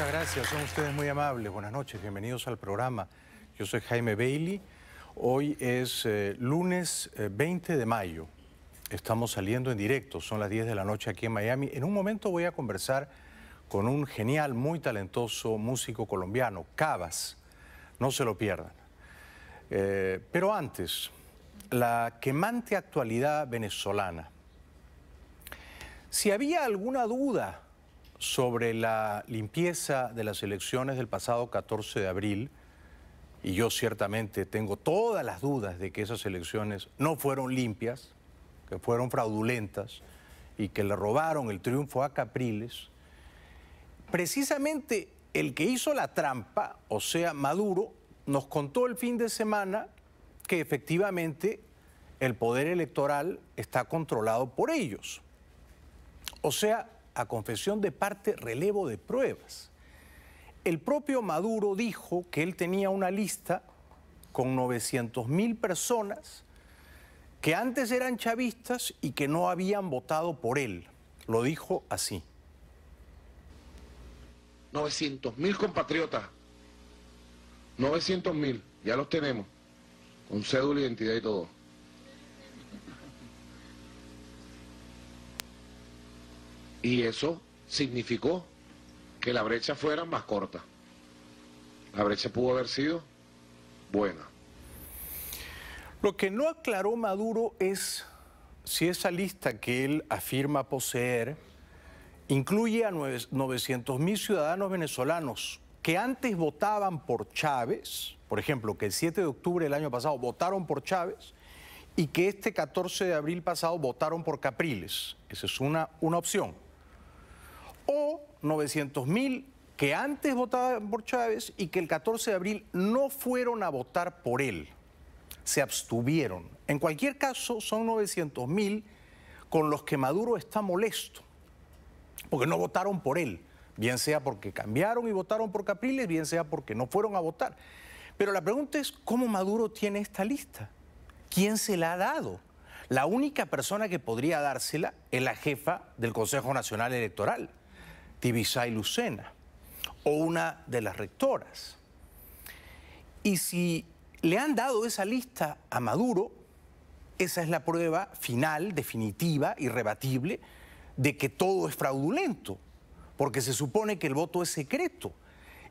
Muchas gracias, son ustedes muy amables. Buenas noches, bienvenidos al programa. Yo soy Jaime Bailey. Hoy es eh, lunes 20 eh, de mayo. Estamos saliendo en directo, son las 10 de la noche aquí en Miami. En un momento voy a conversar con un genial, muy talentoso músico colombiano, Cabas. No se lo pierdan. Eh, pero antes, la quemante actualidad venezolana. Si había alguna duda sobre la limpieza de las elecciones del pasado 14 de abril, y yo ciertamente tengo todas las dudas de que esas elecciones no fueron limpias, que fueron fraudulentas y que le robaron el triunfo a Capriles, precisamente el que hizo la trampa, o sea, Maduro, nos contó el fin de semana que efectivamente el poder electoral está controlado por ellos. O sea, a confesión de parte, relevo de pruebas el propio Maduro dijo que él tenía una lista con 900 mil personas que antes eran chavistas y que no habían votado por él. Lo dijo así. 900 mil compatriotas. 900 mil, ya los tenemos, con cédula, identidad y todo. Y eso significó que la brecha fuera más corta. La brecha pudo haber sido buena. Lo que no aclaró Maduro es si esa lista que él afirma poseer incluye a 900 mil ciudadanos venezolanos que antes votaban por Chávez, por ejemplo, que el 7 de octubre del año pasado votaron por Chávez y que este 14 de abril pasado votaron por Capriles. Esa es una, una opción. O 900 mil que antes votaban por Chávez y que el 14 de abril no fueron a votar por él, se abstuvieron. En cualquier caso, son 900 mil con los que Maduro está molesto, porque no votaron por él, bien sea porque cambiaron y votaron por Capriles, bien sea porque no fueron a votar. Pero la pregunta es, ¿cómo Maduro tiene esta lista? ¿Quién se la ha dado? La única persona que podría dársela es la jefa del Consejo Nacional Electoral, Tibisay Lucena, o una de las rectoras. Y si le han dado esa lista a Maduro, esa es la prueba final, definitiva, irrebatible, de que todo es fraudulento, porque se supone que el voto es secreto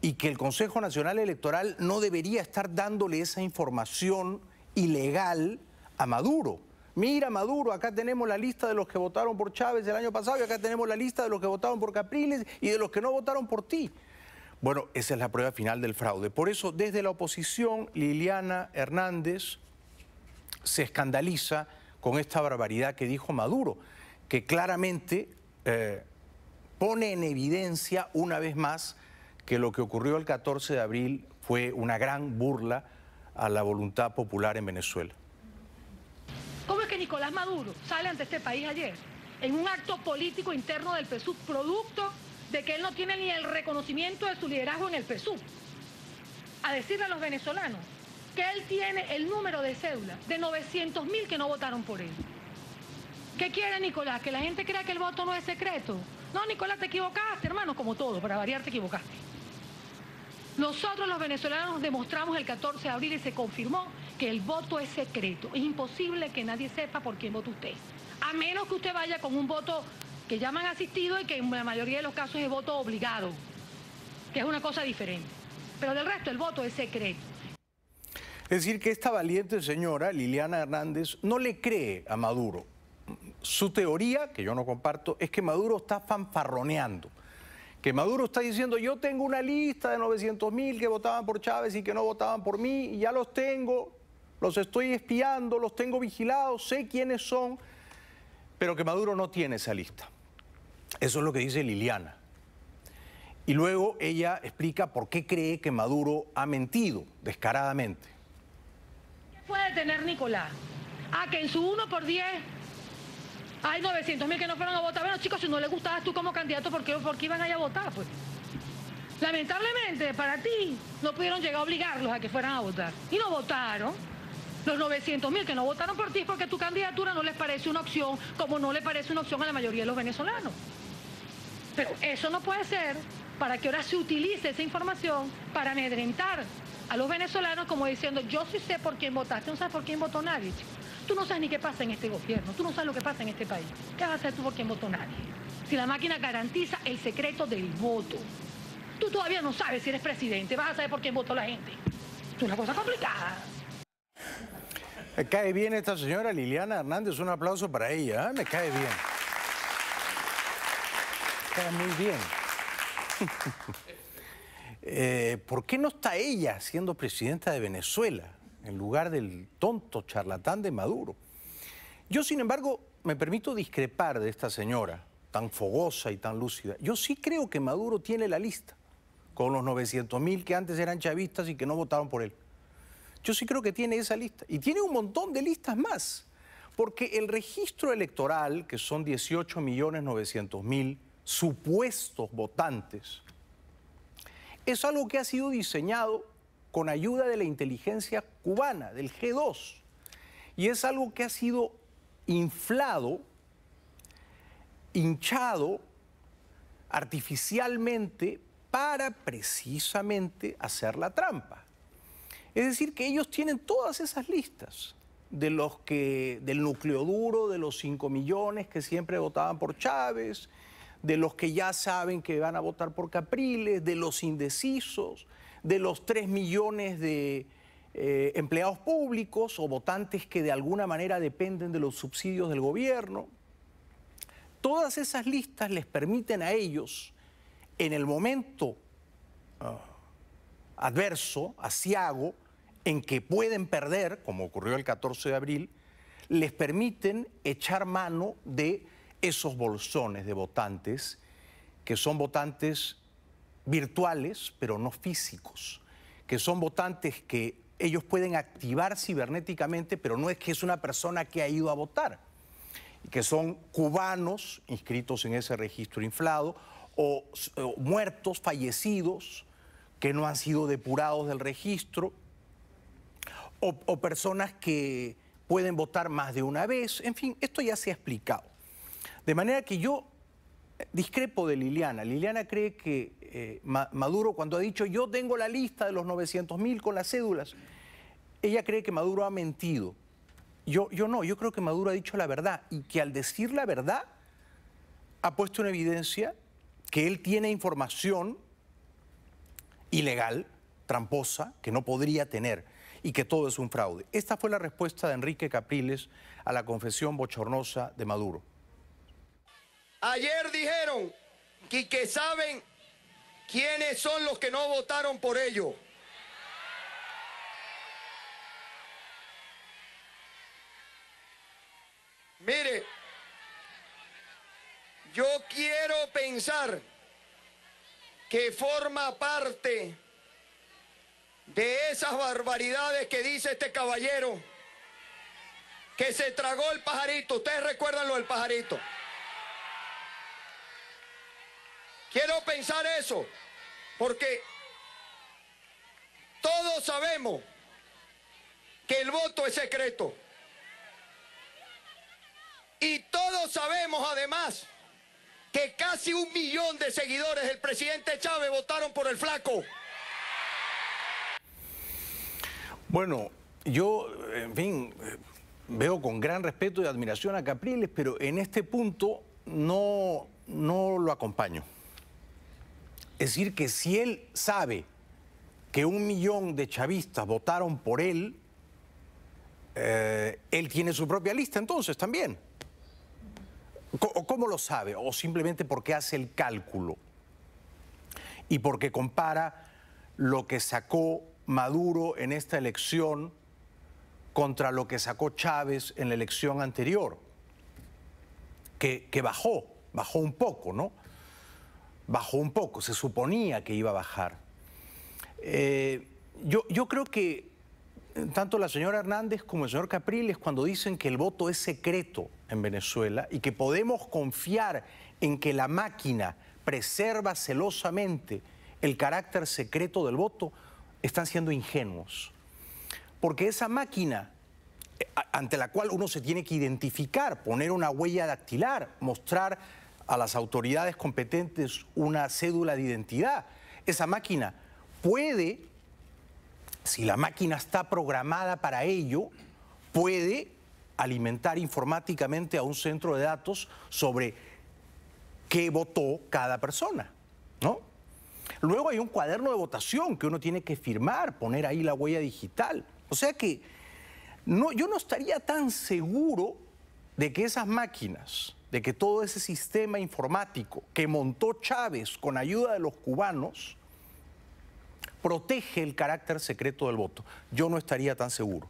y que el Consejo Nacional Electoral no debería estar dándole esa información ilegal a Maduro. Mira, Maduro, acá tenemos la lista de los que votaron por Chávez el año pasado y acá tenemos la lista de los que votaron por Capriles y de los que no votaron por ti. Bueno, esa es la prueba final del fraude. Por eso, desde la oposición, Liliana Hernández se escandaliza con esta barbaridad que dijo Maduro, que claramente eh, pone en evidencia una vez más que lo que ocurrió el 14 de abril fue una gran burla a la voluntad popular en Venezuela. Nicolás Maduro sale ante este país ayer en un acto político interno del PSUV, producto de que él no tiene ni el reconocimiento de su liderazgo en el PSUV, a decirle a los venezolanos que él tiene el número de cédula de 900 mil que no votaron por él. ¿Qué quiere Nicolás? Que la gente crea que el voto no es secreto. No, Nicolás, te equivocaste, hermano, como todo, para variar te equivocaste. Nosotros los venezolanos demostramos el 14 de abril y se confirmó que el voto es secreto. Es imposible que nadie sepa por quién vota usted. A menos que usted vaya con un voto que llaman asistido y que en la mayoría de los casos es voto obligado, que es una cosa diferente. Pero del resto el voto es secreto. Es decir, que esta valiente señora, Liliana Hernández, no le cree a Maduro. Su teoría, que yo no comparto, es que Maduro está fanfarroneando que Maduro está diciendo, yo tengo una lista de 900 mil que votaban por Chávez y que no votaban por mí, y ya los tengo, los estoy espiando, los tengo vigilados, sé quiénes son, pero que Maduro no tiene esa lista. Eso es lo que dice Liliana. Y luego ella explica por qué cree que Maduro ha mentido descaradamente. ¿Qué puede tener Nicolás? A que en su 1 por 10 hay 900 mil que no fueron a votar. Bueno, chicos, si no les gustabas tú como candidato, ¿por qué, por qué iban a ir a votar? Pues lamentablemente para ti no pudieron llegar a obligarlos a que fueran a votar. Y no votaron. Los 900 mil que no votaron por ti es porque tu candidatura no les parece una opción, como no le parece una opción a la mayoría de los venezolanos. Pero eso no puede ser para que ahora se utilice esa información para amedrentar a los venezolanos como diciendo, yo sí sé por quién votaste, no sabes por quién votó nadie. Tú no sabes ni qué pasa en este gobierno, tú no sabes lo que pasa en este país. ¿Qué vas a hacer tú por quién votó nadie? Si la máquina garantiza el secreto del voto. Tú todavía no sabes si eres presidente, vas a saber por quién votó la gente. Es una cosa complicada. Me cae bien esta señora Liliana Hernández, un aplauso para ella, ¿eh? me cae bien. Me cae muy bien. Eh, ¿Por qué no está ella siendo presidenta de Venezuela en lugar del tonto charlatán de Maduro? Yo, sin embargo, me permito discrepar de esta señora tan fogosa y tan lúcida. Yo sí creo que Maduro tiene la lista con los 900 mil que antes eran chavistas y que no votaron por él. Yo sí creo que tiene esa lista. Y tiene un montón de listas más. Porque el registro electoral, que son 18 millones 900 mil supuestos votantes, es algo que ha sido diseñado con ayuda de la inteligencia cubana, del G2. Y es algo que ha sido inflado, hinchado artificialmente para precisamente hacer la trampa. Es decir, que ellos tienen todas esas listas de los que, del núcleo duro, de los 5 millones que siempre votaban por Chávez, de los que ya saben que van a votar por Capriles, de los indecisos, de los 3 millones de eh, empleados públicos o votantes que de alguna manera dependen de los subsidios del gobierno. Todas esas listas les permiten a ellos, en el momento ah, adverso, asiago, en que pueden perder, como ocurrió el 14 de abril, les permiten echar mano de esos bolsones de votantes, que son votantes virtuales, pero no físicos, que son votantes que ellos pueden activar cibernéticamente, pero no es que es una persona que ha ido a votar, que son cubanos inscritos en ese registro inflado o, o muertos, fallecidos, que no han sido depurados del registro, o, personas que pueden votar más de una vez. En fin, esto ya se ha explicado. De manera que yo discrepo de Liliana. Liliana cree que eh, Maduro, cuando ha dicho yo tengo la lista de los 900 mil con las cédulas, ella cree que Maduro ha mentido. Yo, yo no, yo creo que Maduro ha dicho la verdad y que al decir la verdad ha puesto en evidencia que él tiene información ilegal, tramposa, que no podría tener y que todo es un fraude. Esta fue la respuesta de Enrique Capriles a la confesión bochornosa de Maduro. Ayer dijeron que, que saben quiénes son los que no votaron por ello. Mire, yo quiero pensar que forma parte de esas barbaridades que dice este caballero, que se tragó el pajarito. Ustedes recuerdan lo del pajarito. Quiero pensar eso, porque todos sabemos que el voto es secreto. Y todos sabemos además que casi un millón de seguidores del presidente Chávez votaron por el flaco. Bueno, yo, en fin, veo con gran respeto y admiración a Capriles, pero en este punto no, no lo acompaño. Es decir, que si él sabe que un millón de chavistas votaron por él, eh, él tiene su propia lista entonces también. ¿Cómo lo sabe? O simplemente porque hace el cálculo y porque compara lo que sacó Maduro en esta elección contra lo que sacó Chávez en la elección anterior, que, bajó, bajó un poco, ¿no? Bajó un poco, se suponía que iba a bajar. Eh, yo, yo creo que tanto la señora Hernández como el señor Capriles, cuando dicen que el voto es secreto en Venezuela y que podemos confiar en que la máquina preserva celosamente el carácter secreto del voto, están siendo ingenuos. Porque esa máquina eh, ante la cual uno se tiene que identificar, poner una huella dactilar, mostrar a las autoridades competentes una cédula de identidad. Esa máquina puede, si la máquina está programada para ello, puede alimentar informáticamente a un centro de datos sobre qué votó cada persona, ¿no? Luego hay un cuaderno de votación que uno tiene que firmar, poner ahí la huella digital. O sea que no, yo no estaría tan seguro de que esas máquinas, de que todo ese sistema informático que montó Chávez con ayuda de los cubanos, protege el carácter secreto del voto. Yo no estaría tan seguro.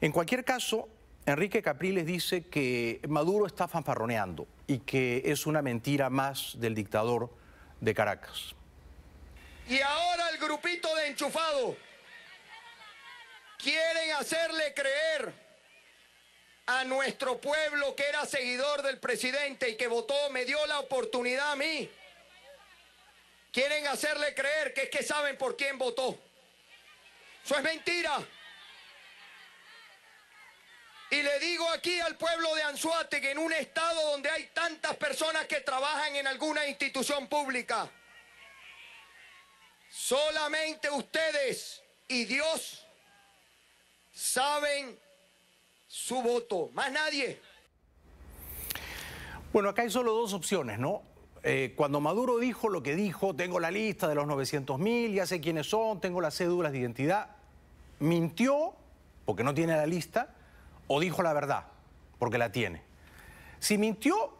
En cualquier caso, Enrique Capriles dice que Maduro está fanfarroneando y que es una mentira más del dictador de Caracas. Y ahora el grupito de enchufado quieren hacerle creer a nuestro pueblo que era seguidor del presidente y que votó, me dio la oportunidad a mí. Quieren hacerle creer que es que saben por quién votó. Eso es mentira. Y le digo aquí al pueblo de Anzuate que en un estado donde hay tantas personas que trabajan en alguna institución pública, solamente ustedes y Dios saben su voto, más nadie. Bueno, acá hay solo dos opciones, ¿no? Eh, cuando Maduro dijo lo que dijo, tengo la lista de los 900 mil, ya sé quiénes son, tengo las cédulas de identidad, mintió porque no tiene la lista o dijo la verdad porque la tiene. Si mintió,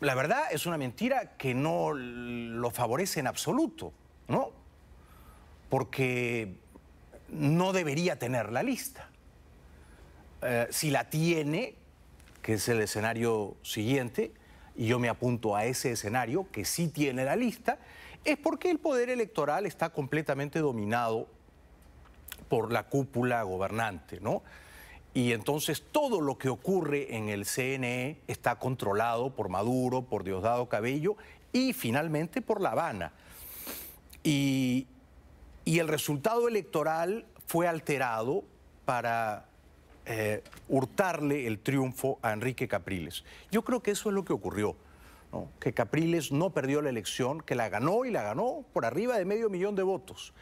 la verdad es una mentira que no lo favorece en absoluto, ¿no? Porque no debería tener la lista. Eh, si la tiene, que es el escenario siguiente, y yo me apunto a ese escenario, que sí tiene la lista, es porque el poder electoral está completamente dominado por la cúpula gobernante, ¿no? Y entonces todo lo que ocurre en el CNE está controlado por Maduro, por Diosdado Cabello y finalmente por La Habana. Y, y el resultado electoral fue alterado para eh, hurtarle el triunfo a Enrique Capriles. Yo creo que eso es lo que ocurrió, que Capriles no perdió la elección, que la ganó y la ganó por arriba de medio millón de votos.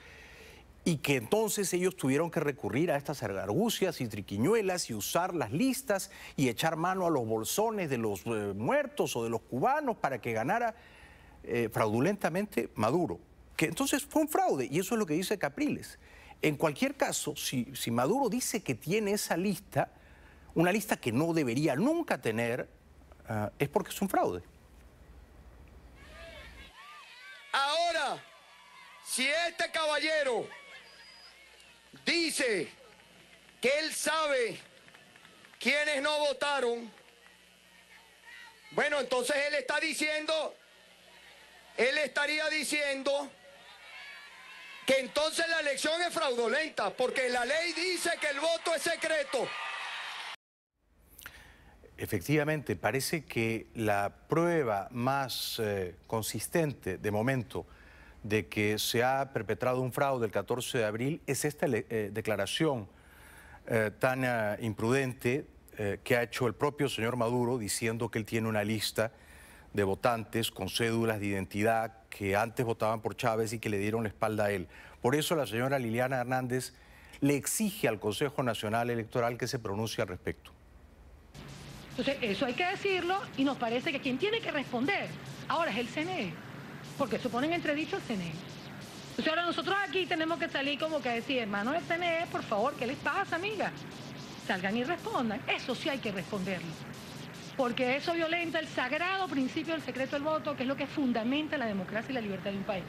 Y que entonces ellos tuvieron que recurrir a estas argucias y triquiñuelas y usar las listas y echar mano a los bolsones de los eh, muertos o de los cubanos para que ganara eh, fraudulentamente Maduro. Que entonces fue un fraude y eso es lo que dice Capriles. En cualquier caso, si, Maduro dice que tiene esa lista, una lista que no debería nunca tener, ah, es porque es un fraude. Ahora, si este caballero dice que él sabe quiénes no votaron, bueno, entonces él está diciendo, él estaría diciendo que entonces la elección es fraudulenta, porque la ley dice que el voto es secreto. Efectivamente, parece que la prueba más eh, consistente de momento de que se ha perpetrado un fraude el 14 de abril es esta eh, declaración eh, tan imprudente que ha hecho el propio señor Maduro diciendo que él tiene una lista de votantes con cédulas de identidad que antes votaban por Chávez y que le dieron la espalda a él. Por eso la señora Liliana Hernández le exige al Consejo Nacional Electoral que se pronuncie al respecto. Entonces, eso hay que decirlo y nos parece que quien tiene que responder ahora es el CNE, porque suponen entredicho el CNE. Entonces ahora nosotros aquí tenemos que salir como que decir, hermano del CNE, por favor, ¿qué les pasa, amiga? Salgan y respondan. Eso sí hay que responderlo porque eso violenta el sagrado principio del secreto del voto, que es lo que fundamenta la democracia y la libertad de un país.